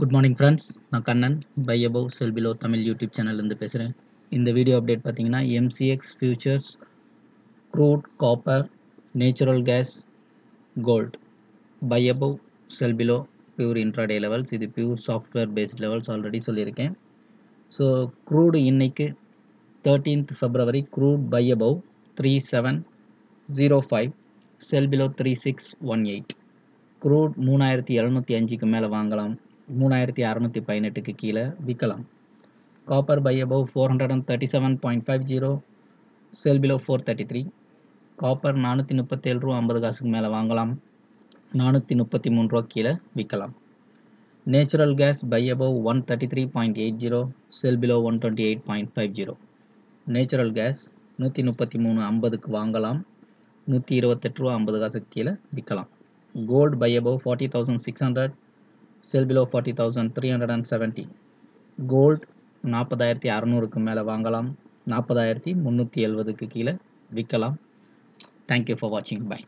Good morning friends நான் Kannan. Buy above sell below Tamil YouTube சேனல்லேருந்து பேசுகிறேன் இந்த video update பார்த்தீங்கன்னா MCX futures crude copper natural gas gold buy above sell below pure intraday levels இது pure software based levels already சொல்லியிருக்கேன். So crude இன்னைக்கு thirteenth February crude buy above three seven zero five sell below three six one eight crude மூணாயிரத்தி எழுநூற்றி அஞ்சுக்கு மேலே வாங்கலாம். மூணாயிரத்தி அறநூற்றி பதினெட்டுக்கு கீழே விற்கலாம். Copper buy above four hundred and thirty seven point five zero sell below four thirty three copper நானூற்றி முப்பத்தேழு ரூபா ஐம்பது காசுக்கு மேலே வாங்கலாம். நானூற்றி முப்பத்தி மூணு ரூபா கீழே விற்கலாம். Natural gas buy above one thirty three point eight zero sell below one twenty eight point five zero natural gas நூற்றி முப்பத்தி மூணு ஐம்பதுக்கு வாங்கலாம். நூற்றி இருபத்தெட்டு ரூபா ஐம்பது காசுக்கு கீழே விற்கலாம். Gold buy above forty thousand six hundred sell below forty thousand three hundred and seventy gold நாற்பதாயிரத்தி அறநூறுக்கு மேலே வாங்கலாம். நாற்பதாயிரத்தி முந்நூற்றி எழுபதுக்கு கீழே விற்கலாம். தேங்க்யூ ஃபார் வாட்சிங் பை